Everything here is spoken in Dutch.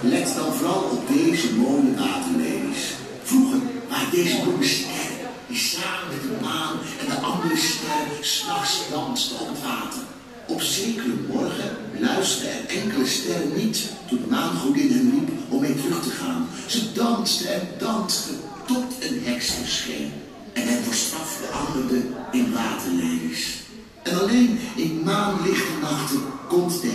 Let dan vooral op deze mooie waterlelies. Vroeger waren deze bloemen sterren die samen met de maan en de andere sterren s'nachts dansten op het water. Op zekere morgen luisterden er enkele sterren niet toen de maangodin hen riep om mee terug te gaan. Ze dansten en dansten tot een heks verscheen en hen voor straf veranderde in waterlelies. En alleen in maanlichte nachten komt de